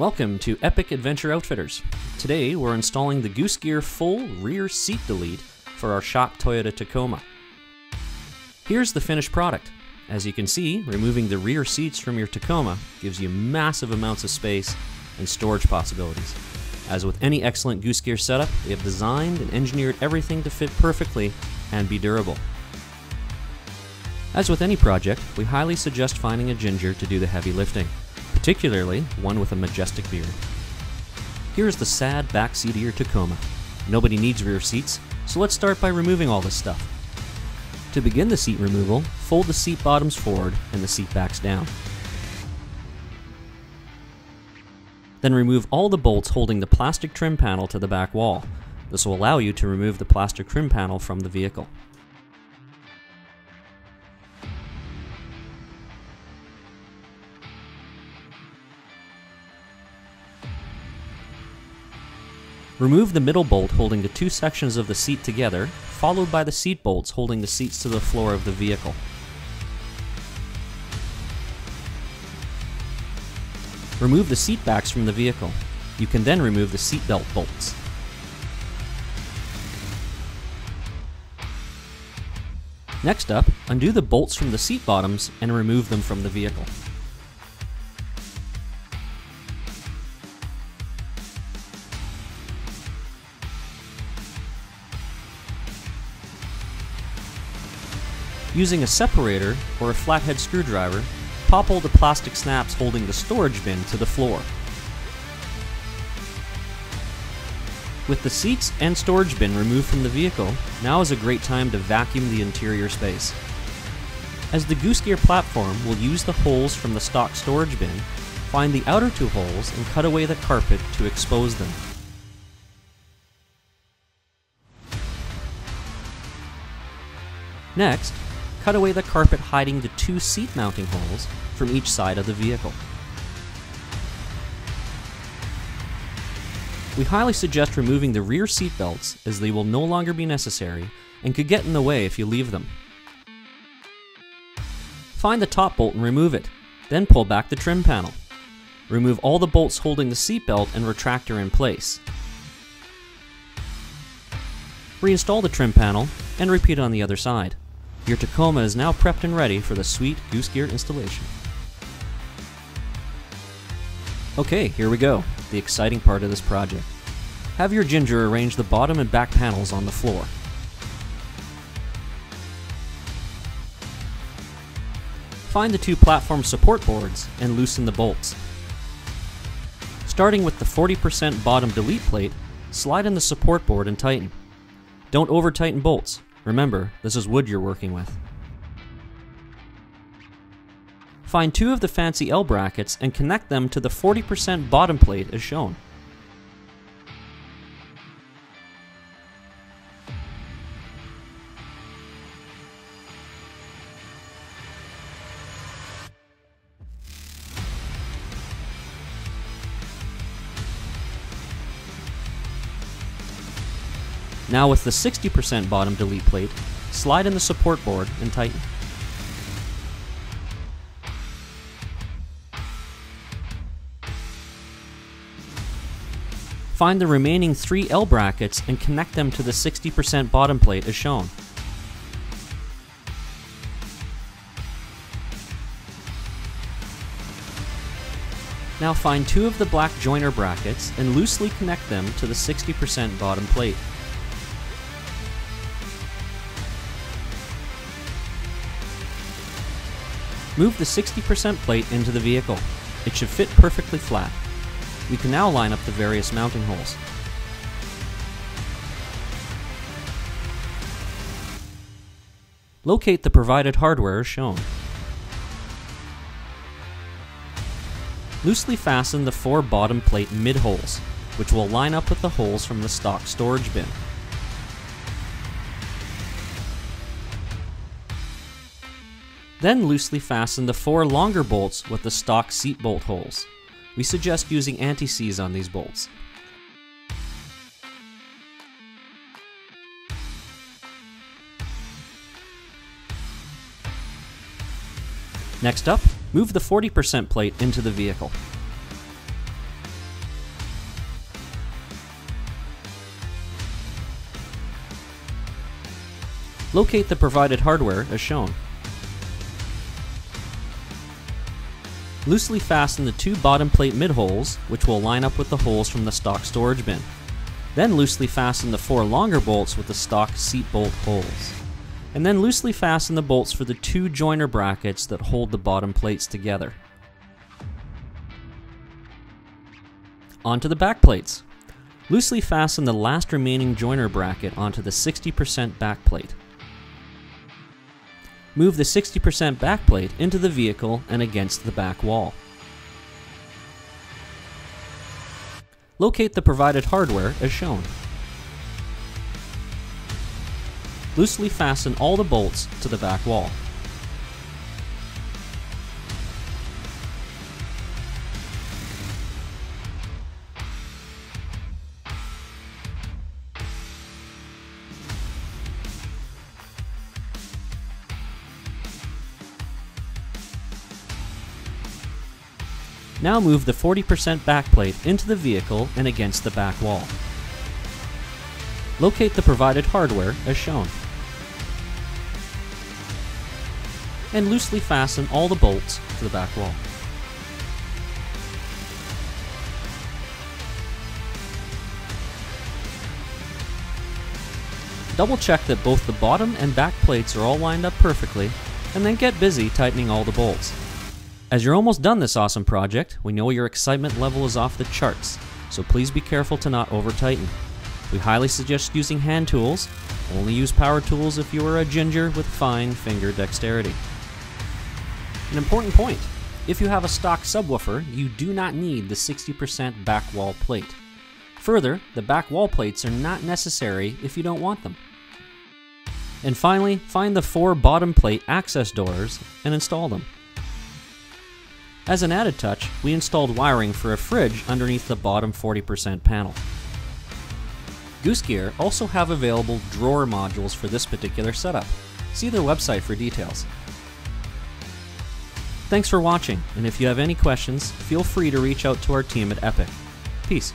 Welcome to Epic Adventure Outfitters. Today we're installing the Goose Gear full rear seat delete for our shop Toyota Tacoma. Here's the finished product. As you can see, removing the rear seats from your Tacoma gives you massive amounts of space and storage possibilities. As with any excellent Goose Gear setup, they have designed and engineered everything to fit perfectly and be durable. As with any project, we highly suggest finding a ginger to do the heavy lifting, particularly one with a majestic beard. Here's the sad back seat of your Tacoma. Nobody needs rear seats, so let's start by removing all this stuff. To begin the seat removal, fold the seat bottoms forward and the seat backs down. Then remove all the bolts holding the plastic trim panel to the back wall. This will allow you to remove the plastic trim panel from the vehicle. Remove the middle bolt holding the two sections of the seat together, followed by the seat bolts holding the seats to the floor of the vehicle. Remove the seat backs from the vehicle. You can then remove the seat belt bolts. Next up, undo the bolts from the seat bottoms and remove them from the vehicle. Using a separator or a flathead screwdriver, pop all the plastic snaps holding the storage bin to the floor. With the seats and storage bin removed from the vehicle, now is a great time to vacuum the interior space. As the Goose Gear platform will use the holes from the stock storage bin, find the outer two holes and cut away the carpet to expose them. Next, cut away the carpet hiding the two seat mounting holes from each side of the vehicle. We highly suggest removing the rear seat belts as they will no longer be necessary and could get in the way if you leave them. Find the top bolt and remove it, then pull back the trim panel. Remove all the bolts holding the seat belt and retractor in place. Reinstall the trim panel and repeat on the other side. Your Tacoma is now prepped and ready for the sweet Goose Gear installation. Okay, here we go, the exciting part of this project. Have your Ginger arrange the bottom and back panels on the floor. Find the two platform support boards and loosen the bolts. Starting with the 40% bottom delete plate, slide in the support board and tighten. Don't over tighten bolts, Remember, this is wood you're working with. Find two of the fancy L brackets and connect them to the 40% bottom plate as shown. Now with the 60% bottom delete plate, slide in the support board and tighten. Find the remaining three L brackets and connect them to the 60% bottom plate as shown. Now find two of the black joiner brackets and loosely connect them to the 60% bottom plate. Move the 60% plate into the vehicle. It should fit perfectly flat. We can now line up the various mounting holes. Locate the provided hardware as shown. Loosely fasten the four bottom plate mid holes, which will line up with the holes from the stock storage bin. Then loosely fasten the four longer bolts with the stock seat bolt holes. We suggest using anti-seize on these bolts. Next up, move the 40% plate into the vehicle. Locate the provided hardware as shown. Loosely fasten the two bottom plate mid holes, which will line up with the holes from the stock storage bin. Then loosely fasten the four longer bolts with the stock seat bolt holes. And then loosely fasten the bolts for the two joiner brackets that hold the bottom plates together. Onto the back plates. Loosely fasten the last remaining joiner bracket onto the 60% back plate. Move the 60% backplate into the vehicle and against the back wall. Locate the provided hardware as shown. Loosely fasten all the bolts to the back wall. Now move the 40% backplate into the vehicle and against the back wall. Locate the provided hardware as shown. And loosely fasten all the bolts to the back wall. Double check that both the bottom and back plates are all lined up perfectly, and then get busy tightening all the bolts. As you're almost done this awesome project, we know your excitement level is off the charts, so please be careful to not over tighten. We highly suggest using hand tools. Only use power tools if you are a ginger with fine finger dexterity. An important point. If you have a stock subwoofer, you do not need the 60% back wall plate. Further, the back wall plates are not necessary if you don't want them. And finally, find the four bottom plate access doors and install them. As an added touch, we installed wiring for a fridge underneath the bottom 40% panel. Goose Gear also have available drawer modules for this particular setup. See their website for details. Thanks for watching, and if you have any questions, feel free to reach out to our team at Epic. Peace.